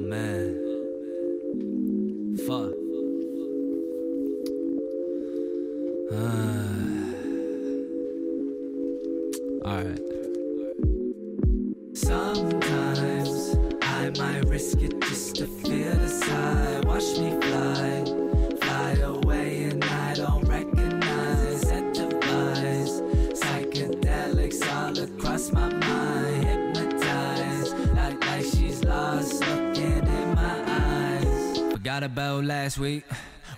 man. Fuck. Alright. Sometimes I might risk it just to feel Forgot about last week.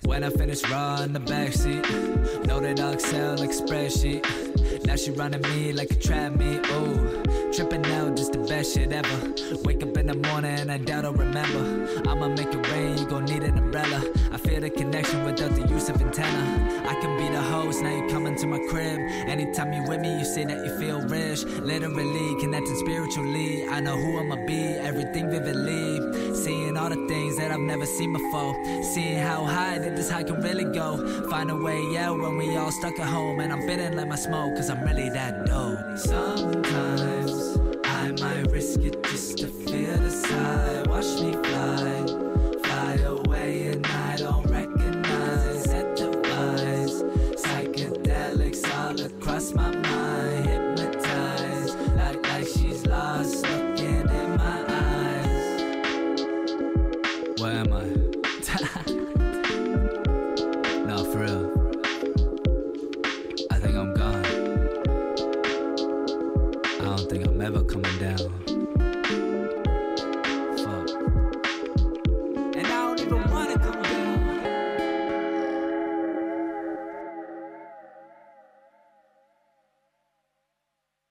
When I finished raw in the backseat, know I'll excel like spreadsheet. Now she running me like a trap me, ooh. Tripping out, just the best shit ever. Wake up in the morning I doubt I'll remember. I'ma make it rain, you gon' need an umbrella. Feel the connection without the use of antenna. I can be the host, now you coming to my crib. Anytime you with me, you say that you feel rich. Literally connecting spiritually. I know who I'ma be, everything vividly. Seeing all the things that I've never seen before. Seeing how high that this high can really go. Find a way out when we all stuck at home. And I'm feeling like my smoke, cause I'm really that dope. Sometimes don't think I'm ever coming down.